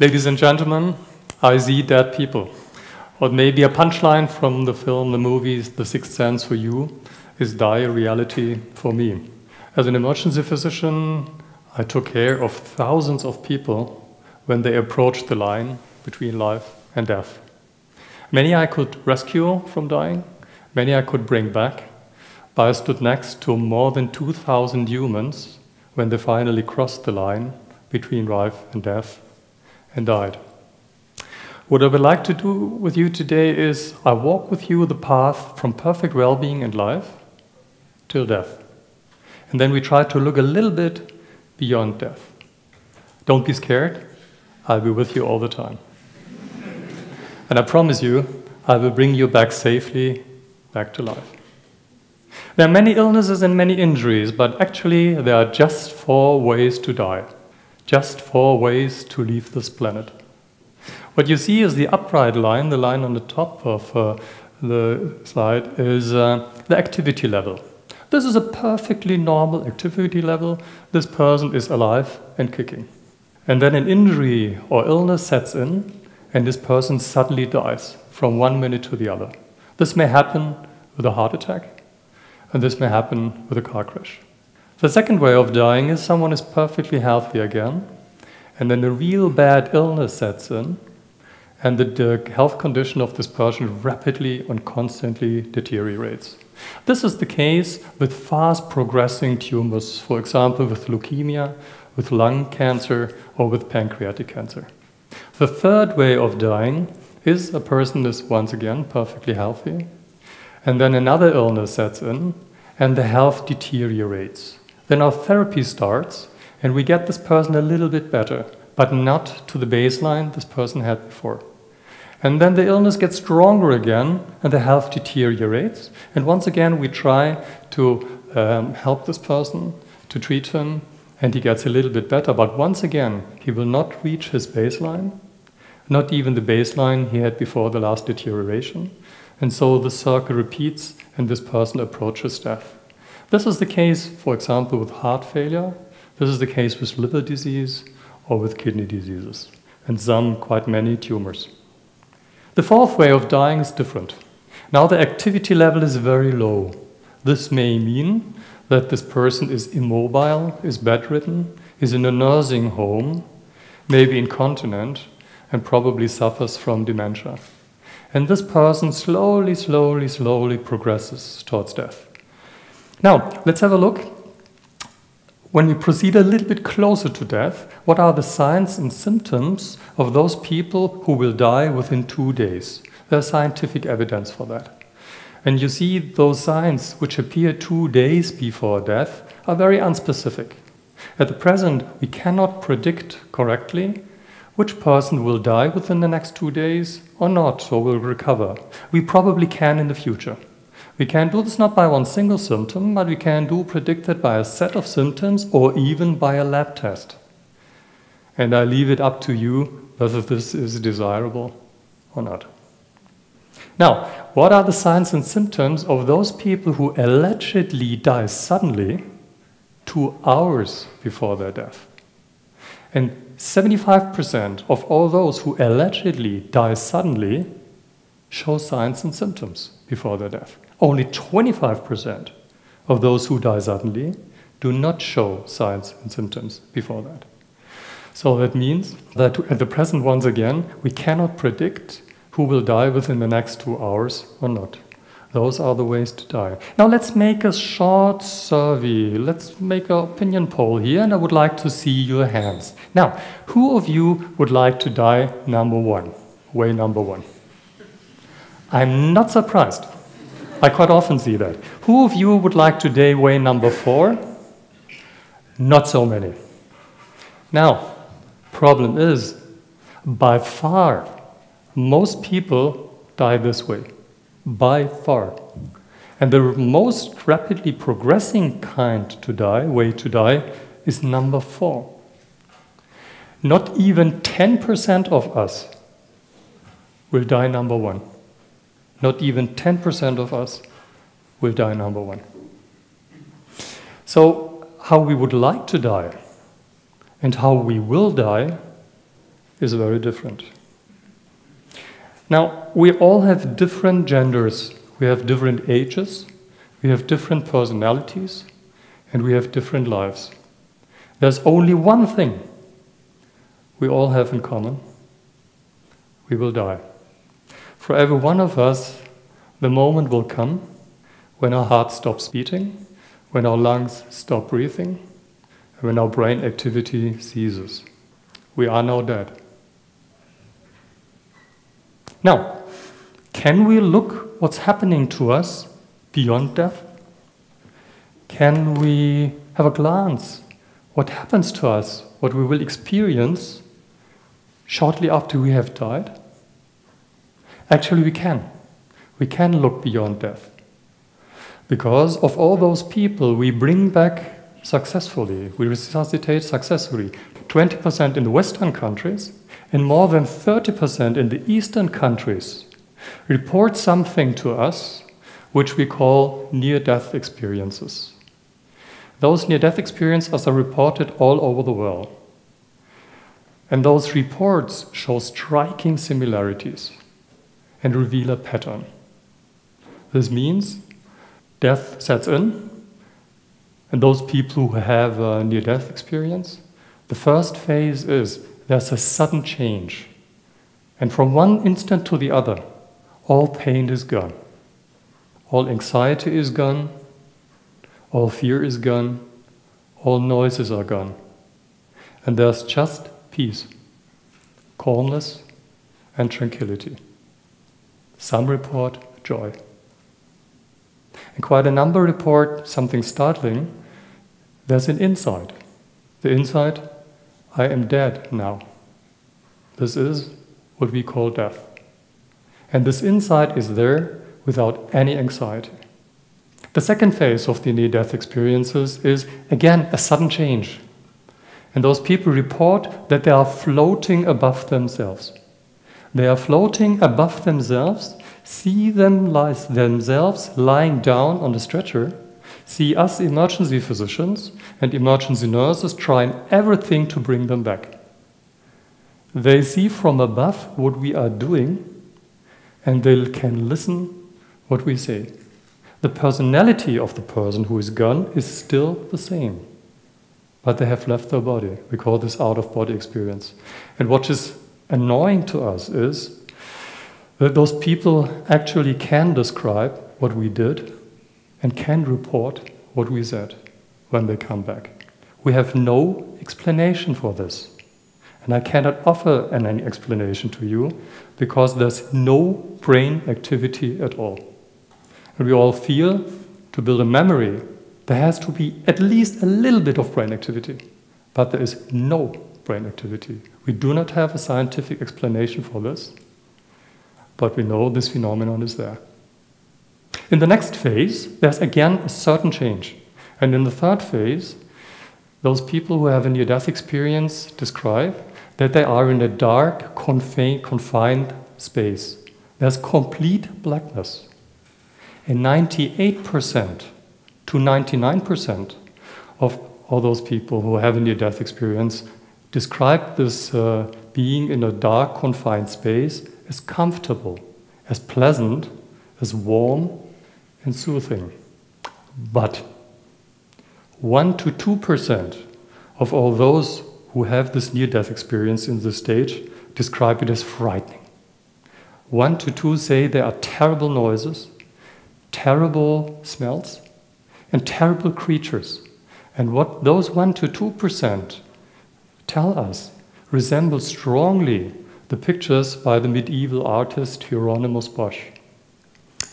Ladies and gentlemen, I see dead people. What may be a punchline from the film, the movies, The Sixth Sense for you, is dire reality for me. As an emergency physician, I took care of thousands of people when they approached the line between life and death. Many I could rescue from dying, many I could bring back, but I stood next to more than 2,000 humans when they finally crossed the line between life and death and died. What I would like to do with you today is I walk with you the path from perfect well being and life till death. And then we try to look a little bit beyond death. Don't be scared, I'll be with you all the time. and I promise you, I will bring you back safely back to life. There are many illnesses and many injuries, but actually, there are just four ways to die. Just four ways to leave this planet. What you see is the upright line, the line on the top of uh, the slide, is uh, the activity level. This is a perfectly normal activity level. This person is alive and kicking. And then an injury or illness sets in, and this person suddenly dies from one minute to the other. This may happen with a heart attack, and this may happen with a car crash. The second way of dying is someone is perfectly healthy again, and then a real bad illness sets in, and the, health condition of this person rapidly and constantly deteriorates. This is the case with fast progressing tumors, for example, with leukemia, with lung cancer, or with pancreatic cancer. The third way of dying is a person is once again perfectly healthy, and then another illness sets in, and the health deteriorates. Then our therapy starts, and we get this person a little bit better, but not to the baseline this person had before. And then the illness gets stronger again, and the health deteriorates. And once again, we try to um, help this person, to treat him, and he gets a little bit better. But once again, he will not reach his baseline, not even the baseline he had before the last deterioration. And so the circle repeats, and this person approaches death. This is the case, for example, with heart failure. This is the case with liver disease or with kidney diseases, and some, quite many, tumors. The fourth way of dying is different. Now the activity level is very low. This may mean that this person is immobile, is bedridden, is in a nursing home, maybe incontinent, and probably suffers from dementia. And this person slowly, slowly, slowly progresses towards death. Now, let's have a look. When we proceed a little bit closer to death, what are the signs and symptoms of those people who will die within two days? There's scientific evidence for that. And you see, those signs which appear two days before death are very unspecific. At the present, we cannot predict correctly which person will die within the next two days or not, or will recover. We probably can in the future. We can do this not by one single symptom, but we can do predict it by a set of symptoms or even by a lab test. And I leave it up to you whether this is desirable or not. Now, what are the signs and symptoms of those people who allegedly die suddenly two hours before their death? And 75% of all those who allegedly die suddenly show signs and symptoms before their death. Only 25% of those who die suddenly do not show signs and symptoms before that. So that means that at the present, once again, we cannot predict who will die within the next two hours or not. Those are the ways to die. Now let's make a short survey. Let's make an opinion poll here, and I would like to see your hands. Now, who of you would like to die number one? Way number one. I'm not surprised. I quite often see that. Who of you would like to die way number four? Not so many. Now, problem is, by far, most people die this way. By far. And the most rapidly progressing kind to die, way to die, is number four. Not even 10% of us will die number one. Not even 10% of us will die number one. So, how we would like to die and how we will die is very different. Now, we all have different genders, we have different ages, we have different personalities, and we have different lives. There's only one thing we all have in common we will die. For every one of us, the moment will come when our heart stops beating, when our lungs stop breathing, and when our brain activity ceases. We are now dead. Now, can we look what's happening to us beyond death? Can we have a glance what happens to us, what we will experience shortly after we have died? Actually, we can. We can look beyond death. Because of all those people we bring back successfully, we resuscitate successfully, 20% in the Western countries and more than 30% in the Eastern countries report something to us which we call near death experiences. Those near death experiences are reported all over the world. And those reports show striking similarities and reveal a pattern. This means death sets in, and those people who have a near death experience, the first phase is there's a sudden change. And from one instant to the other, all pain is gone. All anxiety is gone. All fear is gone. All noises are gone. And there's just peace, calmness, and tranquility. Some report joy. And quite a number report something startling. There's an insight. The insight I am dead now. This is what we call death. And this insight is there without any anxiety. The second phase of the near death experiences is again a sudden change. And those people report that they are floating above themselves. They are floating above themselves, see them themselves lying down on the stretcher, see us emergency physicians and emergency nurses trying everything to bring them back. They see from above what we are doing and they can listen what we say. The personality of the person who is gone is still the same, but they have left their body. We call this out of body experience. And what is annoying to us is that those people actually can describe what we did and can report what we said when they come back. We have no explanation for this. And I cannot offer any explanation to you because there's no brain activity at all. And we all feel to build a memory, there has to be at least a little bit of brain activity. But there is no brain activity. We do not have a scientific explanation for this, but we know this phenomenon is there. In the next phase, there's again a certain change. And in the third phase, those people who have a near death experience describe that they are in a dark, confined space. There's complete blackness. And 98% to 99% of all those people who have a near death experience describe this uh, being in a dark, confined space as comfortable, as pleasant, as warm, and soothing. But 1 to 2% of all those who have this near death experience in this stage describe it as frightening. One to two say there are terrible noises, terrible smells, and terrible creatures. And what those 1 to 2% tell us resembles strongly the pictures by the medieval artist Hieronymus Bosch.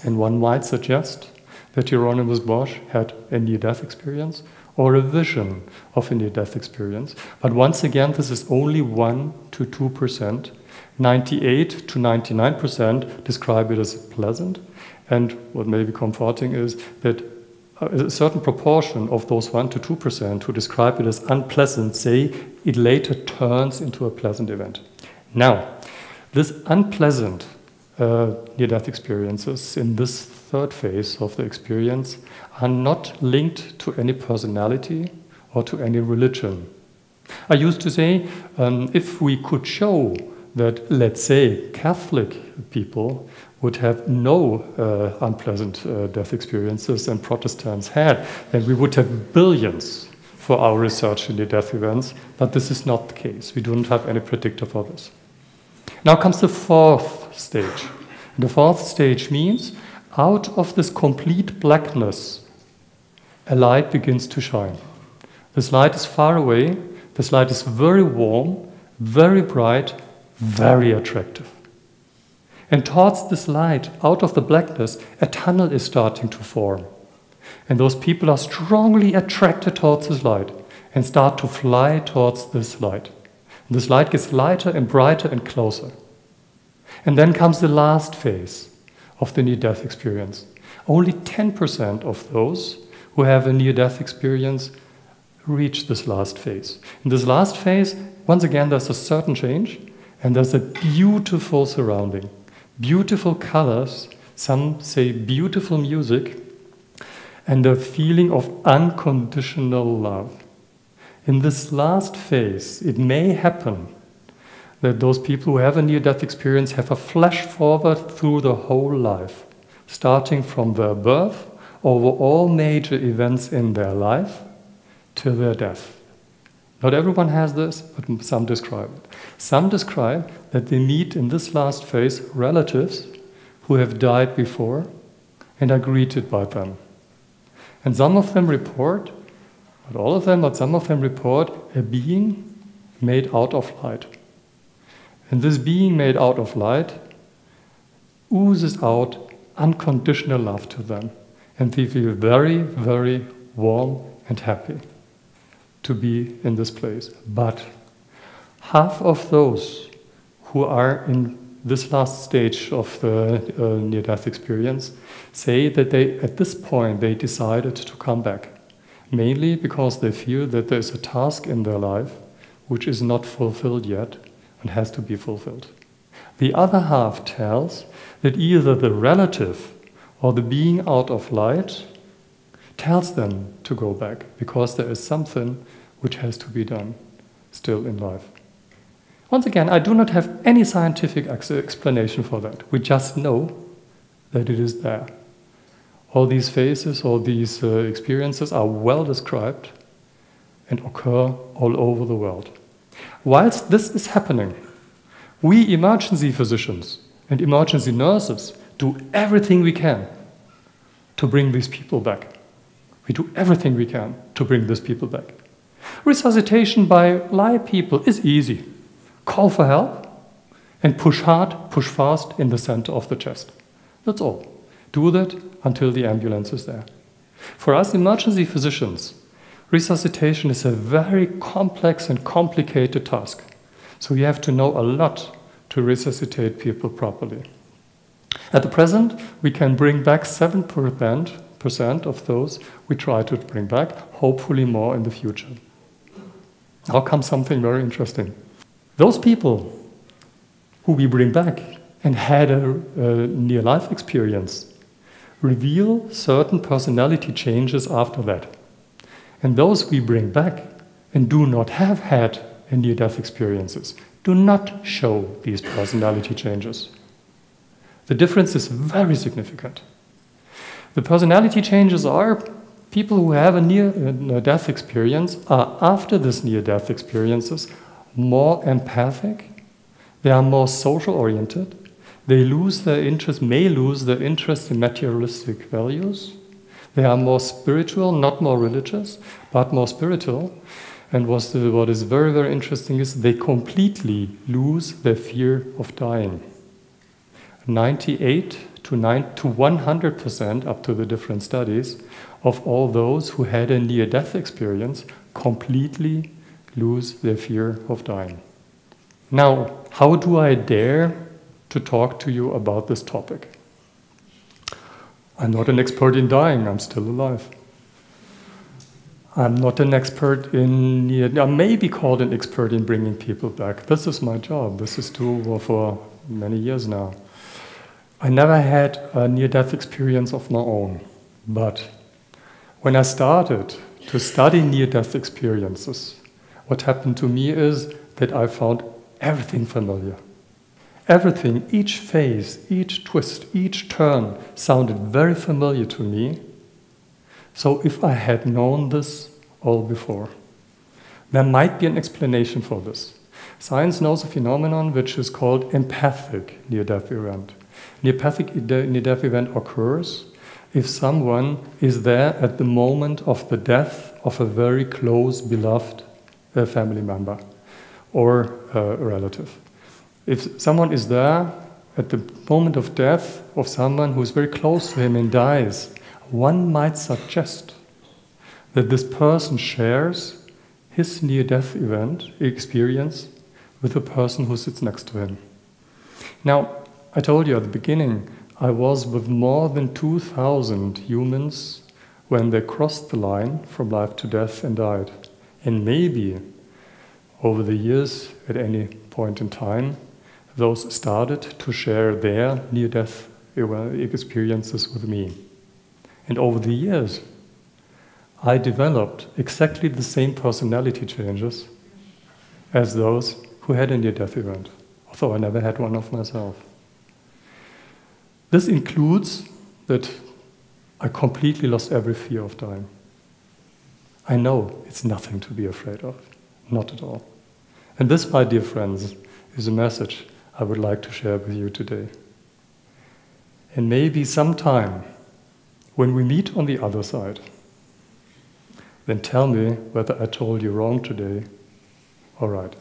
And one might suggest that Hieronymus Bosch had a near death experience or a vision of a near death experience. But once again, this is only 1 to 2%. 98 to 99% describe it as pleasant. And what may be comforting is that a certain proportion of those 1 to 2% who describe it as unpleasant say it later turns into a pleasant event. Now, this unpleasant uh, near death experiences in this third phase of the experience are not linked to any personality or to any religion. I used to say um, if we could show that, let's say, Catholic people would have no uh, unpleasant uh, death experiences and Protestants had, then we would have billions for our research in the death events, but this is not the case. We don't have any predictor for this. Now comes the fourth stage. And the fourth stage means out of this complete blackness, a light begins to shine. This light is far away, this light is very warm, very bright, very attractive. And towards this light, out of the blackness, a tunnel is starting to form. And those people are strongly attracted towards this light and start to fly towards this light. And this light gets lighter and brighter and closer. And then comes the last phase of the near death experience. Only 10% of those who have a near death experience reach this last phase. In this last phase, once again, there's a certain change and there's a beautiful surrounding, beautiful colors, some say beautiful music, and a feeling of unconditional love. In this last phase, it may happen that those people who have a near death experience have a flash forward through the whole life, starting from their birth over all major events in their life to their death. Not everyone has this, but some describe it. Some describe that they meet in this last phase relatives who have died before and are greeted by them. And some of them report, not all of them, but some of them report a being made out of light. And this being made out of light oozes out unconditional love to them. And they feel very, very warm and happy to be in this place. But half of those who are in this last stage of the uh, near death experience say that they, at this point, they decided to come back. Mainly because they feel that there's a task in their life which is not fulfilled yet and has to be fulfilled. The other half tells that either the relative or the being out of light tells them to go back because there is something which has to be done still in life. Once again, I do not have any scientific explanation for that. We just know that it is there. All these phases, all these uh, experiences are well described and occur all over the world. Whilst this is happening, we emergency physicians and emergency nurses do everything we can to bring these people back. We do everything we can to bring these people back. Resuscitation by live people is easy. Call for help and push hard, push fast in the center of the chest. That's all. Do that until the ambulance is there. For us emergency physicians, resuscitation is a very complex and complicated task. So you have to know a lot to resuscitate people properly. At the present, we can bring back 7% of those we try to bring back, hopefully more in the future. Now comes something very interesting. Those people who we bring back and had a, a near life experience reveal certain personality changes after that. And those we bring back and do not have had near death experiences do not show these personality changes. The difference is very significant. The personality changes are people who have a near uh, death experience are, after this near death experiences, more empathic, they are more social oriented, they lose their interest, may lose their interest in materialistic values. They are more spiritual, not more religious, but more spiritual. And what is very, very interesting is they completely lose their fear of dying. 98 to, 9, to 100% up to the different studies of all those who had a near death experience completely lose their fear of dying. Now, how do I dare to talk to you about this topic? I'm not an expert in dying, I'm still alive. I'm not an expert in I may be called an expert in bringing people back. This is my job. This is true for many years now. I never had a near death experience of my own, but when I started to study near death experiences, what happened to me is that I found everything familiar. Everything, each phase, each twist, each turn sounded very familiar to me. So if I had known this all before, there might be an explanation for this. Science knows a phenomenon which is called empathic near death event. Empathic near death event occurs if someone is there at the moment of the death of a very close, beloved uh, family member or uh, relative. If someone is there at the moment of death of someone who is very close to him and dies, one might suggest that this person shares his near death event experience with the person who sits next to him. Now, I told you at the beginning, I was with more than 2,000 humans when they crossed the line from life to death and died. And maybe over the years, at any point in time, those started to share their near death experiences with me. And over the years, I developed exactly the same personality changes as those who had a near death event, although I never had one of myself. This includes that I completely lost every fear of dying. I know it's nothing to be afraid of, not at all. And this, my dear friends, is a message I would like to share with you today. And maybe sometime when we meet on the other side, then tell me whether I told you wrong today or right.